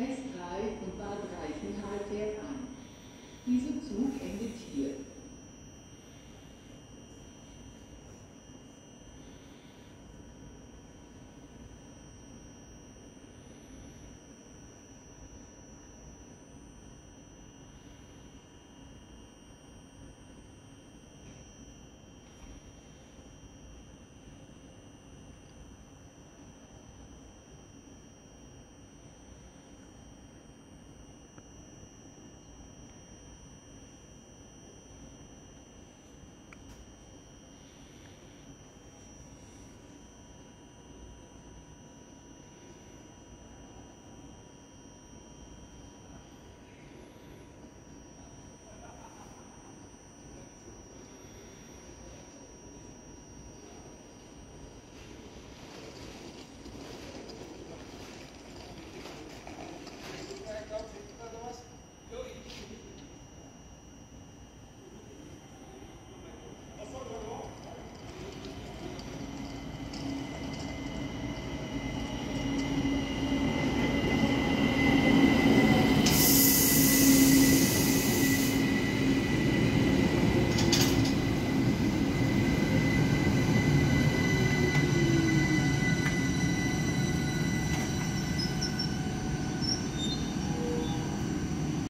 Gleis 3 und Bad Reichenhall fährt an. Dieser Zug endet hier.